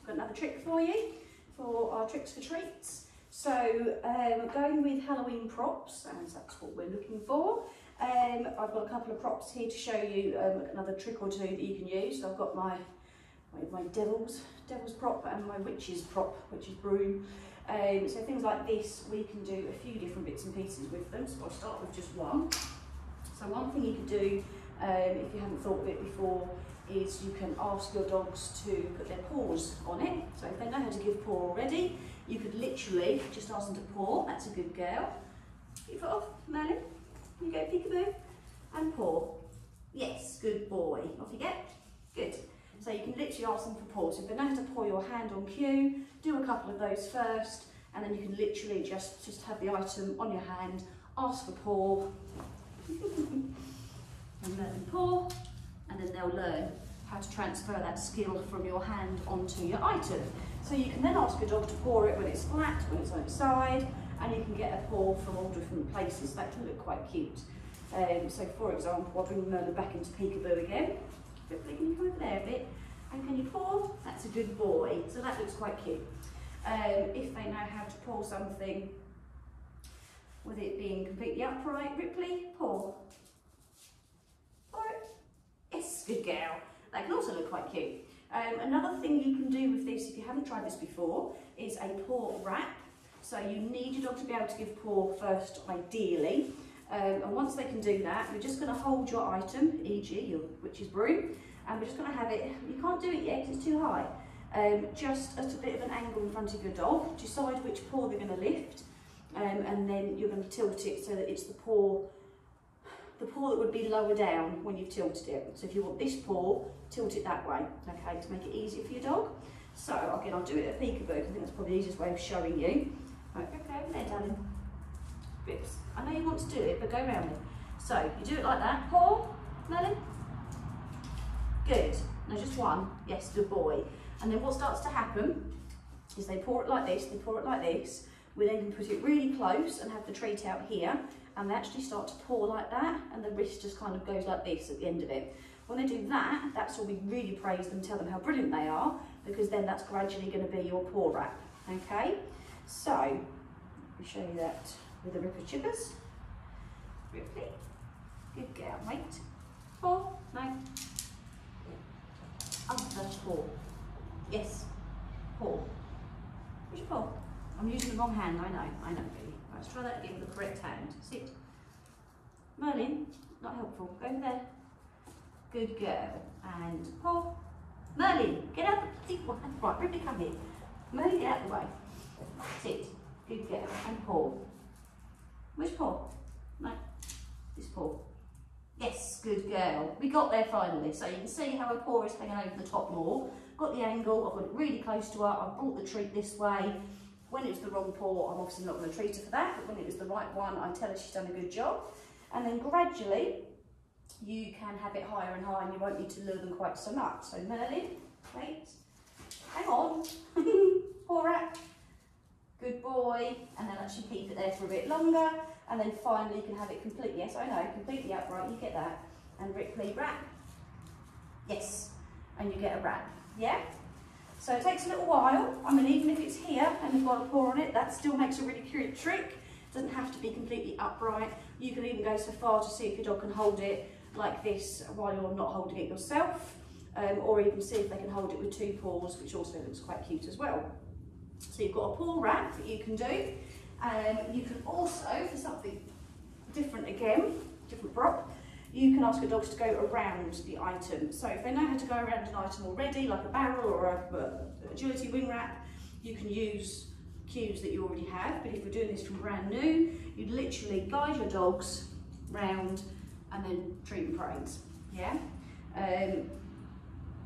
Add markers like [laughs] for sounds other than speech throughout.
I've got another trick for you for our tricks for treats. So um, going with Halloween props, as that's what we're looking for. Um, I've got a couple of props here to show you um, another trick or two that you can use. So I've got my my, my devil's devil's prop and my witch's prop, witch's broom. Um, so things like this, we can do a few different bits and pieces with them. So I'll start with just one. So one thing you could do, um, if you haven't thought of it before, is you can ask your dogs to put their paws on it. So if they know how to give paw already, you could literally just ask them to paw. That's a good girl. Keep it off, Merlin. You go peekaboo and paw. Yes, good boy. Off you get. Good. So you can literally ask them for paws. If they know how to paw your hand on cue, do a couple of those first, and then you can literally just, just have the item on your hand, ask for paw, [laughs] and them paw, they'll learn how to transfer that skill from your hand onto your item. So you can then ask a dog to paw it when it's flat, when it's on its side, and you can get a paw from all different places. That can look quite cute. Um, so for example, I'll bring Merlin back into peekaboo again. Ripley, can you come over there a bit? And can you paw? That's a good boy. So that looks quite cute. Um, if they know how to paw something with it being completely upright, Ripley. Paw it. Yes, good girl. That can also look quite cute. Um, another thing you can do with this, if you haven't tried this before, is a paw wrap. So you need your dog to be able to give paw first, ideally. Um, and once they can do that, you're just going to hold your item, e.g. your witch's broom, and we're just going to have it, you can't do it yet because it's too high, um, just at a bit of an angle in front of your dog. Decide which paw they're going to lift, um, and then you're going to tilt it so that it's the paw, the paw that would be lower down when you've tilted it. So if you want this paw, tilt it that way, okay, to make it easier for your dog. So again, I'll do it at peekaboo, I think that's probably the easiest way of showing you. Right, go over there, darling. Rips. I know you want to do it, but go around it. So you do it like that. Paw, Merlin. Good. Now just one. Yes, good boy. And then what starts to happen is they paw it like this, they paw it like this. We then can put it really close and have the treat out here, and they actually start to paw like that, and the wrist just kind of goes like this at the end of it. When they do that, that's when we really praise them, tell them how brilliant they are, because then that's gradually going to be your paw wrap. Okay? So, let me show you that with the Ripper Chippers. Ripley. Good girl, mate. Paw. No. Other paw. Yes. Paw. Where's your paw? I'm using the wrong hand, I know, I know, really. Let's try that again with the correct hand. Sit. Merlin, not helpful. Go over there. Good girl. And paw. Merlin, get out the Right, Ripley, come here. Merlin, get out the way. Sit. Good girl. And paw. Which paw? No, this paw. Yes, good girl. We got there finally. So you can see how her paw is hanging over the top more. Got the angle, I've got it really close to her. I've brought the treat this way. When it was the wrong paw, I'm obviously not going to treat her for that, but when it was the right one, I tell her she's done a good job. And then gradually, you can have it higher and higher and you won't need to lure them quite so much. So Merlin, wait, hang on, [laughs] paw wrap, good boy, and then actually keep it there for a bit longer, and then finally you can have it completely, yes I know, completely upright, you get that, and Ripley wrap, yes, and you get a wrap, yeah? So it takes a little while, I mean even if it's here and you've got a paw on it, that still makes a really cute trick, it doesn't have to be completely upright, you can even go so far to see if your dog can hold it like this while you're not holding it yourself, um, or even see if they can hold it with two paws, which also looks quite cute as well. So you've got a paw wrap that you can do. Um, you can also, for something different again, different prop, you can ask your dogs to go around the item. So if they know how to go around an item already, like a barrel or a, a agility wing wrap, you can use cues that you already have. But if you're doing this from brand new, you'd literally guide your dogs round and then treat and praise. Yeah? Um,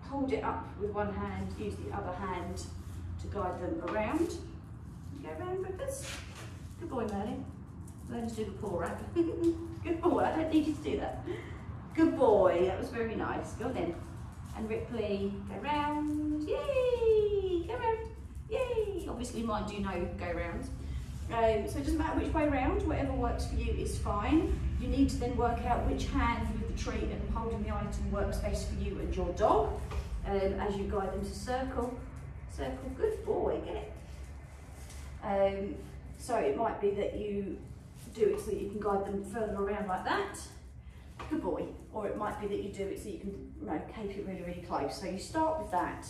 hold it up with one hand, use the other hand to guide them around. Go around, Rippers. Good boy, Merlin. Learn to do the paw wrap. [laughs] Good boy, I don't need you to do that. Good boy, that was very nice. Go on then. And Ripley, go round. Yay! Go round. Yay! Obviously mine do know go round. Um, so it doesn't matter which way round, whatever works for you is fine. You need to then work out which hand with the treat and holding the item works best for you and your dog um, as you guide them to circle, circle, good boy, get it. Um, so it might be that you do it so that you can guide them further around like that. Good boy. Or it might be that you do it so you can you know, keep it really, really close. So you start with that.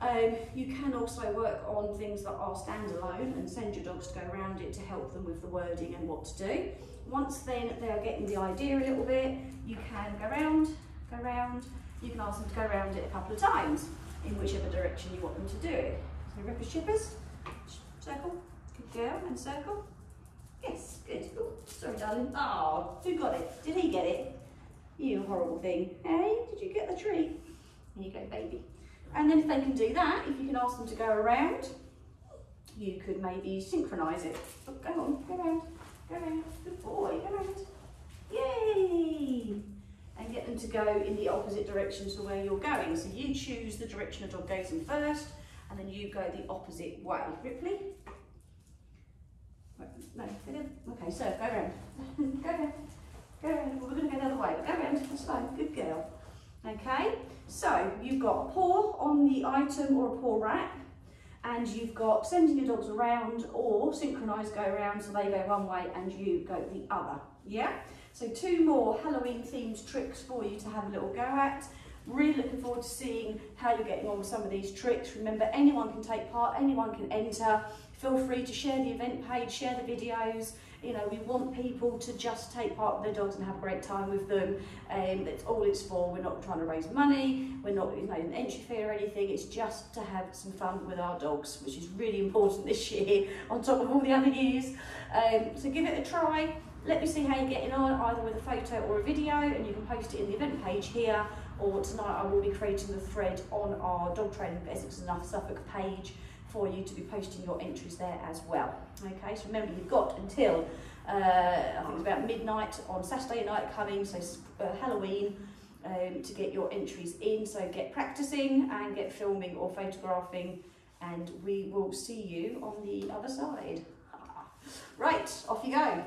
Um, you can also work on things that are standalone and send your dogs to go around it to help them with the wording and what to do. Once then they are getting the idea a little bit, you can go round, go round. You can ask them to go around it a couple of times in whichever direction you want them to do it. So rippers, chippers, circle, good girl, and circle. Yes, good. Oh, sorry, darling. Oh, who got it? Did he get it? You horrible thing. Hey, did you get the treat? Here you go, baby. And then if they can do that, if you can ask them to go around, you could maybe synchronise it. Oh, go on, go around, go around. Good boy, go around. Yay! And get them to go in the opposite direction to where you're going. So you choose the direction a dog goes in first, and then you go the opposite way. Ripley? No, okay, so [laughs] go around. go around. Go around. Well, we're going to go the other way. Go fine. Good girl. Okay, so you've got a paw on the item or a paw wrap, and you've got sending your dogs around or synchronise go around so they go one way and you go the other. Yeah? So two more Halloween themed tricks for you to have a little go at. Really looking forward to seeing how you're getting on with some of these tricks. Remember, anyone can take part, anyone can enter. Feel free to share the event page, share the videos. You know, we want people to just take part with their dogs and have a great time with them. Um, that's all it's for. We're not trying to raise money. We're not, you know, an entry fee or anything. It's just to have some fun with our dogs, which is really important [laughs] this year on top of all the other years. Um, so give it a try. Let me see how you're getting on, either with a photo or a video, and you can post it in the event page here, or tonight I will be creating the thread on our dog training for Essex and Suffolk page for you to be posting your entries there as well. Okay, so remember you've got until uh, I think it's about midnight on Saturday night coming, so uh, Halloween, um, to get your entries in. So get practicing and get filming or photographing, and we will see you on the other side. [laughs] Right, off you go.